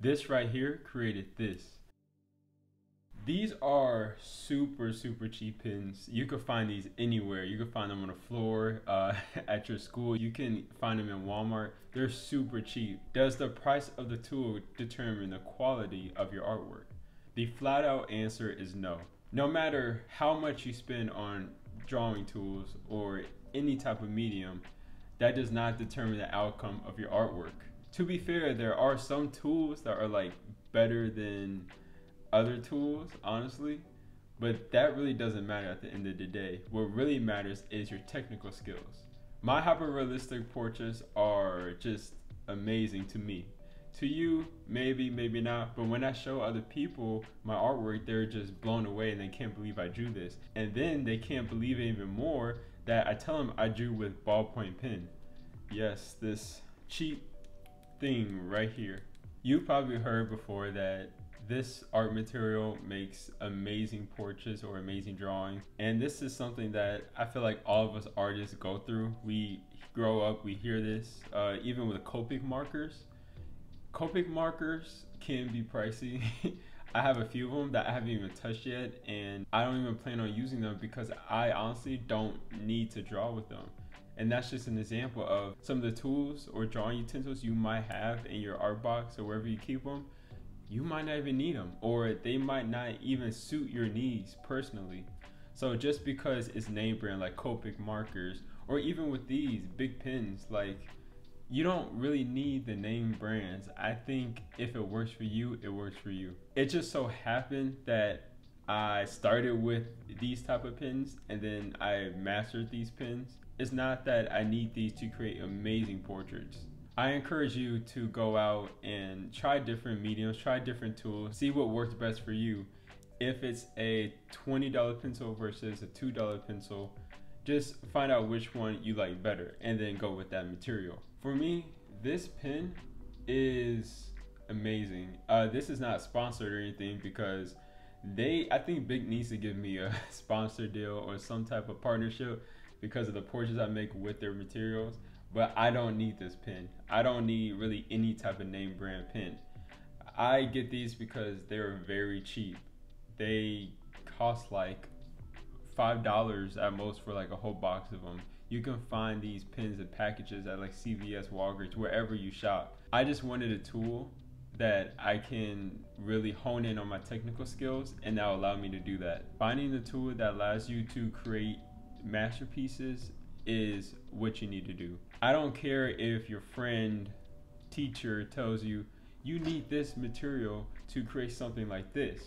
This right here created this. These are super, super cheap pins. You can find these anywhere. You can find them on the floor, uh, at your school. You can find them in Walmart. They're super cheap. Does the price of the tool determine the quality of your artwork? The flat out answer is no. No matter how much you spend on drawing tools or any type of medium, that does not determine the outcome of your artwork. To be fair, there are some tools that are like better than other tools, honestly, but that really doesn't matter at the end of the day. What really matters is your technical skills. My hyper realistic portraits are just amazing to me. To you, maybe, maybe not, but when I show other people my artwork, they're just blown away and they can't believe I drew this. And then they can't believe it even more that I tell them I drew with ballpoint pen. Yes, this cheap thing right here. You probably heard before that this art material makes amazing portraits or amazing drawings. And this is something that I feel like all of us artists go through. We grow up, we hear this, uh, even with Copic markers. Copic markers can be pricey. I have a few of them that I haven't even touched yet, and I don't even plan on using them because I honestly don't need to draw with them. And that's just an example of some of the tools or drawing utensils you might have in your art box or wherever you keep them. You might not even need them, or they might not even suit your needs personally. So just because it's name brand like Copic markers, or even with these Bic pens, like you don't really need the name brands. I think if it works for you, it works for you. It just so happened that I started with these type of pens and then I mastered these pens. It's not that I need these to create amazing portraits. I encourage you to go out and try different mediums, try different tools, see what works best for you. If it's a $20 pencil versus a $2 pencil, just find out which one you like better and then go with that material. For me, this pen is amazing. Uh, this is not sponsored or anything because they, I think Bic needs to give me a sponsor deal or some type of partnership because of the portraits I make with their materials. But I don't need this pen. I don't need really any type of name brand pen. I get these because they're very cheap. They cost like five dollars at most for like a whole box of them. You can find these pins and packages at like CVS, Walgreens, wherever you shop. I just wanted a tool that I can really hone in on my technical skills and that will allow me to do that. Finding the tool that allows you to create masterpieces is what you need to do. I don't care if your friend teacher tells you you need this material to create something like this.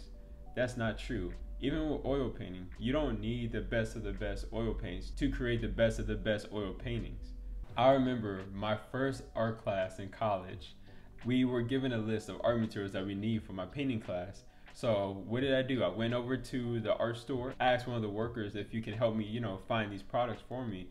That's not true. Even with oil painting, you don't need the best of the best oil paints to create the best of the best oil paintings. I remember my first art class in college. We were given a list of art materials that we need for my painting class. So what did I do? I went over to the art store, I asked one of the workers if you can help me, you know, find these products for me.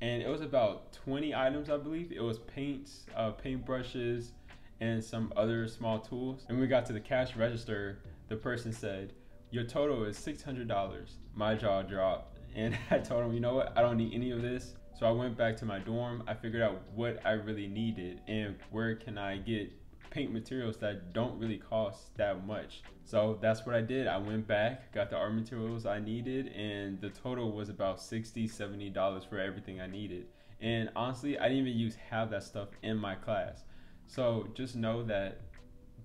And it was about 20 items, I believe. It was paints, uh, paint brushes, and some other small tools. And we got to the cash register, the person said, your total is $600. My jaw dropped. And I told him, you know what? I don't need any of this. So I went back to my dorm. I figured out what I really needed and where can I get paint materials that don't really cost that much. So that's what I did. I went back, got the art materials I needed, and the total was about $60, $70 for everything I needed. And honestly, I didn't even use half that stuff in my class. So just know that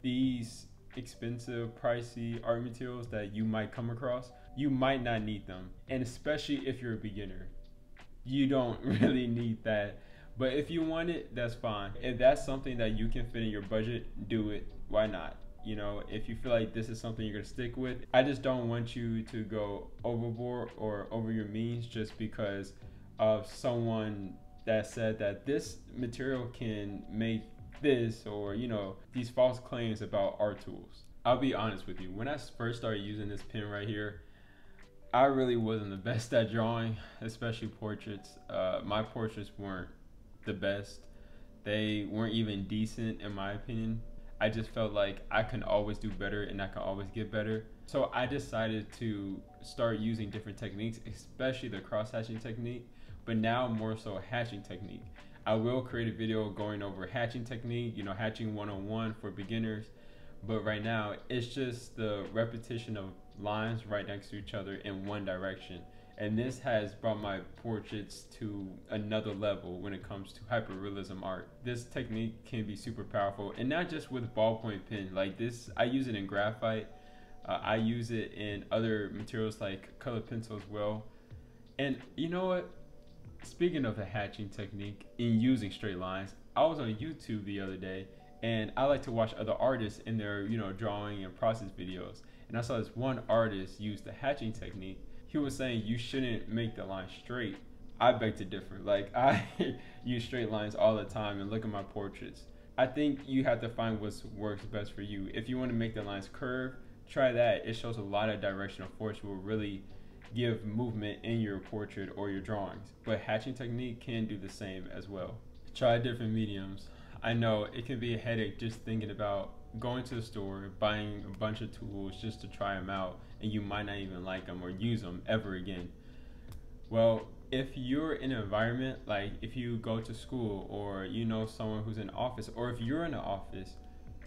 these expensive, pricey art materials that you might come across, you might not need them. And especially if you're a beginner, you don't really need that. But if you want it, that's fine. If that's something that you can fit in your budget, do it. Why not? You know, if you feel like this is something you're gonna stick with, I just don't want you to go overboard or over your means just because of someone that said that this material can make this or you know these false claims about art tools i'll be honest with you when i first started using this pen right here i really wasn't the best at drawing especially portraits uh, my portraits weren't the best they weren't even decent in my opinion i just felt like i can always do better and i can always get better so i decided to start using different techniques especially the cross hatching technique but now more so hatching technique I will create a video going over hatching technique, you know, hatching 101 for beginners. But right now, it's just the repetition of lines right next to each other in one direction. And this has brought my portraits to another level when it comes to hyperrealism art. This technique can be super powerful, and not just with ballpoint pen. Like this, I use it in graphite. Uh, I use it in other materials like color pencil as well. And you know what? Speaking of the hatching technique in using straight lines, I was on YouTube the other day and I like to watch other artists in their, you know, drawing and process videos. And I saw this one artist use the hatching technique. He was saying you shouldn't make the line straight. I beg to differ. Like I use straight lines all the time and look at my portraits. I think you have to find what works best for you. If you want to make the lines curve, try that. It shows a lot of directional force. Will really give movement in your portrait or your drawings. But hatching technique can do the same as well. Try different mediums. I know it can be a headache just thinking about going to the store, buying a bunch of tools just to try them out, and you might not even like them or use them ever again. Well, if you're in an environment like if you go to school or you know someone who's in office or if you're in an office,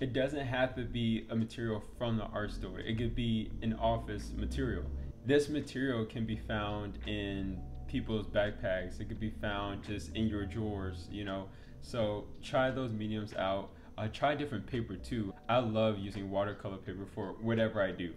it doesn't have to be a material from the art store. It could be an office material this material can be found in people's backpacks. It could be found just in your drawers, you know. So try those mediums out. Uh, try different paper too. I love using watercolor paper for whatever I do.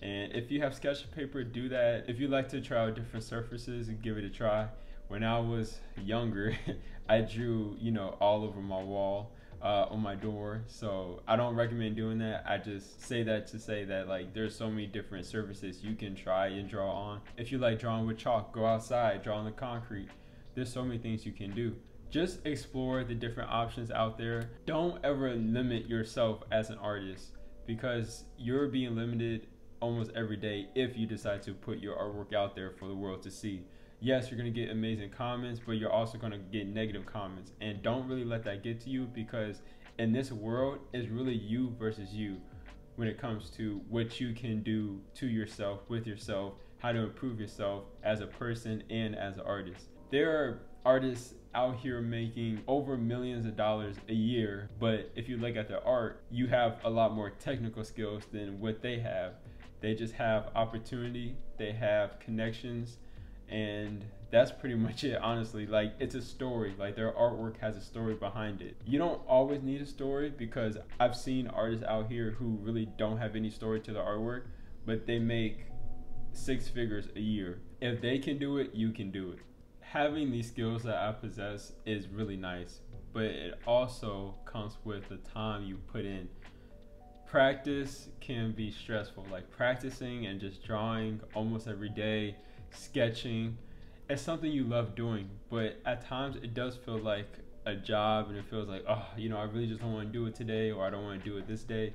And if you have sketch paper, do that. If you like to try out different surfaces, give it a try. When I was younger, I drew, you know, all over my wall uh, on my door. So I don't recommend doing that. I just say that to say that like there's so many different surfaces you can try and draw on. If you like drawing with chalk, go outside, draw on the concrete. There's so many things you can do. Just explore the different options out there. Don't ever limit yourself as an artist because you're being limited almost every day if you decide to put your artwork out there for the world to see yes, you're going to get amazing comments, but you're also going to get negative comments. And don't really let that get to you because in this world, it's really you versus you when it comes to what you can do to yourself, with yourself, how to improve yourself as a person and as an artist. There are artists out here making over millions of dollars a year, but if you look at their art, you have a lot more technical skills than what they have. They just have opportunity, they have connections, and that's pretty much it honestly. Like it's a story. Like their artwork has a story behind it. You don't always need a story because i've seen artists out here who really don't have any story to their artwork but they make six figures a year. If they can do it you can do it having these skills that i possess is really nice but it also comes with the time you put in practice can be stressful like practicing and just drawing almost every day sketching. It's something you love doing, but at times it does feel like a job and it feels like, oh, you know, I really just don't want to do it today or I don't want to do it this day.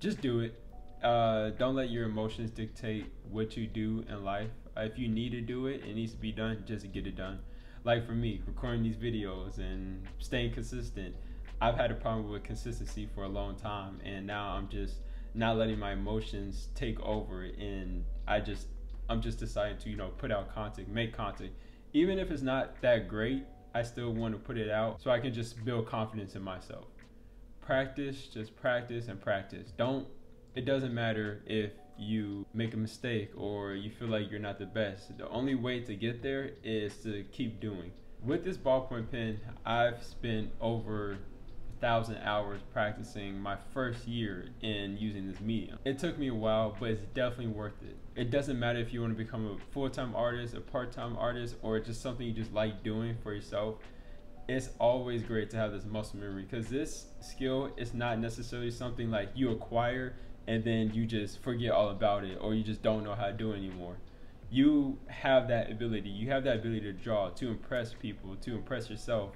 Just do it. Uh, don't let your emotions dictate what you do in life. If you need to do it, it needs to be done, just get it done. Like for me, recording these videos and staying consistent, I've had a problem with consistency for a long time, and now I'm just not letting my emotions take over, and I just I'm just deciding to, you know, put out content, make content. Even if it's not that great, I still want to put it out so I can just build confidence in myself. Practice, just practice and practice. Don't, it doesn't matter if you make a mistake or you feel like you're not the best. The only way to get there is to keep doing. With this ballpoint pen, I've spent over a thousand hours practicing my first year in using this medium. It took me a while, but it's definitely worth it. It doesn't matter if you want to become a full-time artist, a part-time artist, or just something you just like doing for yourself. It's always great to have this muscle memory because this skill is not necessarily something like you acquire and then you just forget all about it or you just don't know how to do it anymore. You have that ability. You have that ability to draw, to impress people, to impress yourself,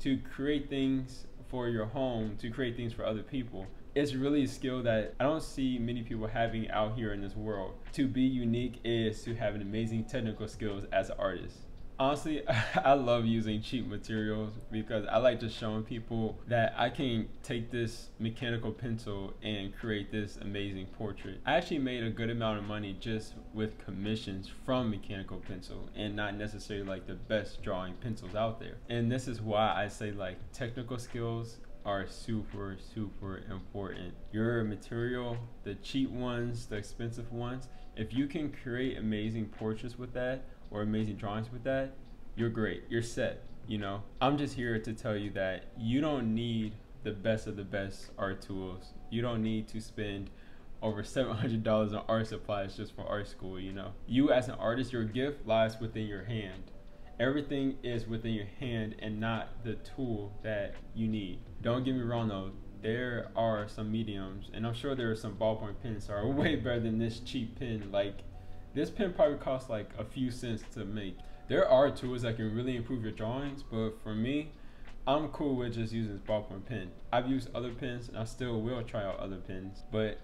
to create things for your home to create things for other people. It's really a skill that I don't see many people having out here in this world. To be unique is to have an amazing technical skills as an artist honestly, I love using cheap materials because I like just showing people that I can take this mechanical pencil and create this amazing portrait. I actually made a good amount of money just with commissions from mechanical pencil and not necessarily like the best drawing pencils out there. And this is why I say like technical skills are super, super important. Your material, the cheap ones, the expensive ones, if you can create amazing portraits with that or amazing drawings with that, you're great. You're set. You know, I'm just here to tell you that you don't need the best of the best art tools. You don't need to spend over $700 on art supplies just for art school, you know. You as an artist, your gift lies within your hand. Everything is within your hand and not the tool that you need. Don't get me wrong though, there are some mediums, and I'm sure there are some ballpoint pens that are way better than this cheap pen. Like, this pen probably costs like a few cents to make. There are tools that can really improve your drawings, but for me, I'm cool with just using this ballpoint pen. I've used other pens, and I still will try out other pens, but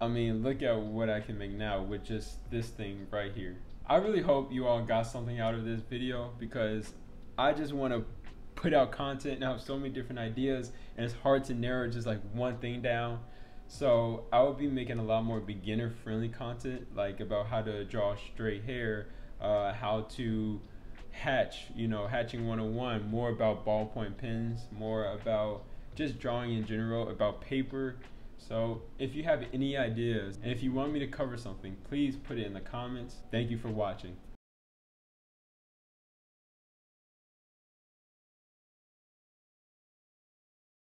I mean, look at what I can make now with just this thing right here. I really hope you all got something out of this video because I just want to put out content and I have so many different ideas and it's hard to narrow just like one thing down. So I will be making a lot more beginner friendly content like about how to draw straight hair, uh, how to hatch, you know, hatching 101, more about ballpoint pens, more about just drawing in general, about paper so if you have any ideas and if you want me to cover something, please put it in the comments. Thank you for watching.